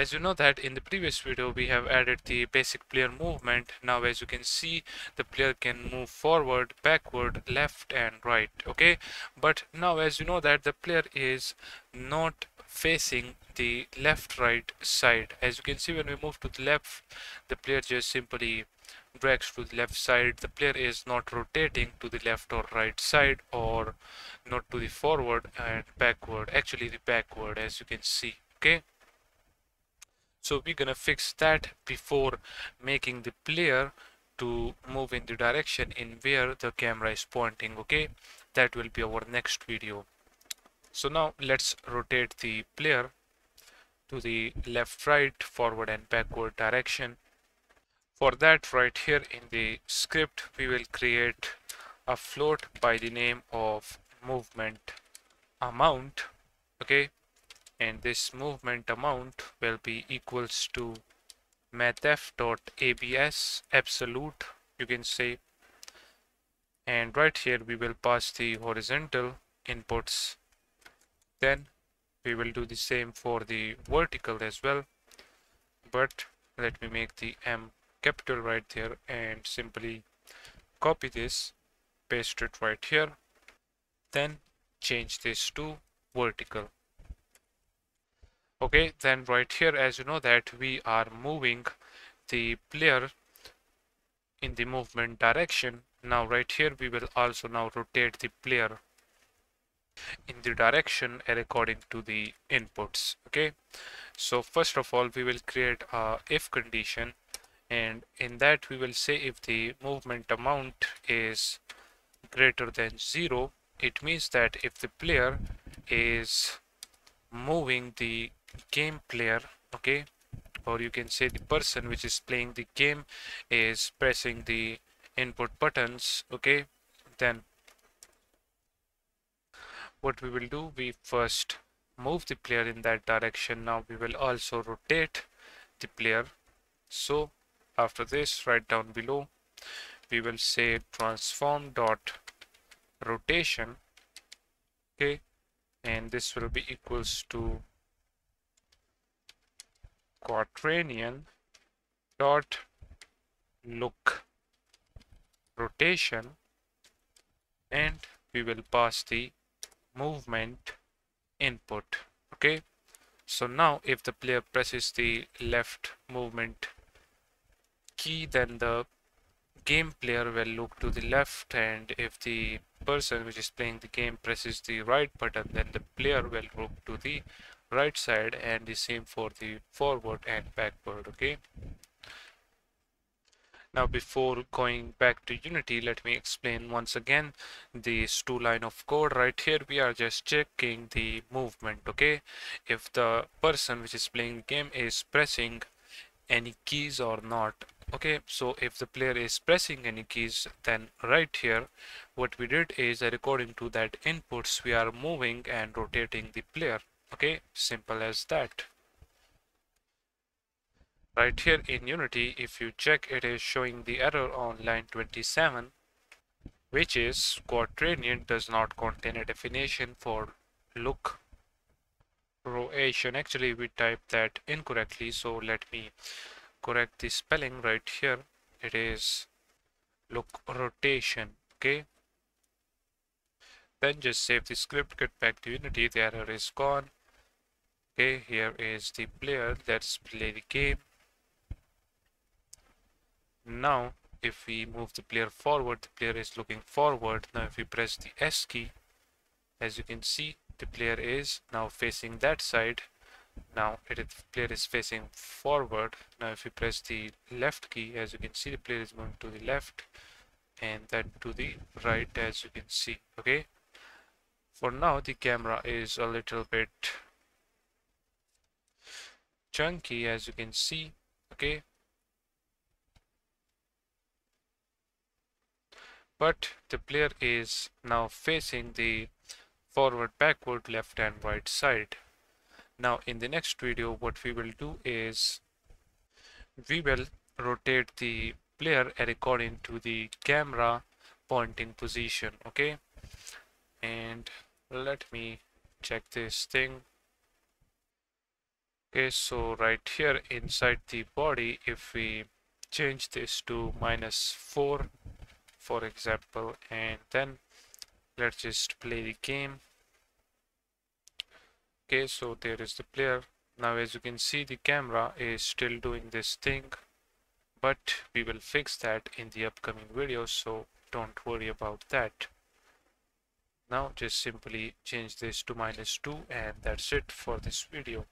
as you know that in the previous video we have added the basic player movement. Now as you can see the player can move forward backward left and right okay? But now as you know that the player is not facing the left right side. As you can see when we move to the left the player just simply drags to the left side. The player is not rotating to the left or right side or not to the forward and backward. Actually the backward as you can see okay so we're gonna fix that before making the player to move in the direction in where the camera is pointing okay? That will be our next video. So now let's rotate the player to the left right forward and backward direction. For that right here in the script we will create a float by the name of movement amount okay and this movement amount will be equals to mathf.abs absolute you can say. And right here we will pass the horizontal inputs. Then we will do the same for the vertical as well. But let me make the m capital right there and simply copy this paste it right here. Then change this to vertical okay then right here as you know that we are moving the player in the movement direction. Now right here we will also now rotate the player in the direction according to the inputs. Okay so first of all we will create a if condition. And in that we will say if the movement amount is greater than zero it means that if the player is moving the game player okay? Or you can say the person which is playing the game is pressing the input buttons okay? Then what we will do we first move the player in that direction. Now we will also rotate the player. So after this right down below we will say transform dot rotation okay? And this will be equals to quaternion dot look rotation and we will pass the movement input okay? So now if the player presses the left movement key then the game player will look to the left and if the person which is playing the game presses the right button then the player will look to the right side and the same for the forward and backward okay? Now before going back to unity let me explain once again these two line of code. Right here we are just checking the movement okay? If the person which is playing the game is pressing any keys or not okay? So if the player is pressing any keys then right here what we did is according to that inputs we are moving and rotating the player okay simple as that. Right here in unity if you check it is showing the error on line 27 which is quaternion does not contain a definition for look rotation. Actually we typed that incorrectly so let me correct the spelling right here. It is look rotation okay? Then just save the script get back to unity. The error is gone okay here is the player let's play the game. Now if we move the player forward the player is looking forward. Now if we press the S key as you can see the player is now facing that side. Now it is player is facing forward. Now if we press the left key as you can see the player is going to the left and that to the right as you can see okay? For now the camera is a little bit chunky as you can see okay but the player is now facing the forward backward left and right side. Now in the next video what we will do is we will rotate the player according to the camera pointing position okay and let me check this thing okay so right here inside the body if we change this to minus 4 for example and then let's just play the game. Okay so there is the player. Now as you can see the camera is still doing this thing but we will fix that in the upcoming videos so don't worry about that. Now just simply change this to minus 2 and that's it for this video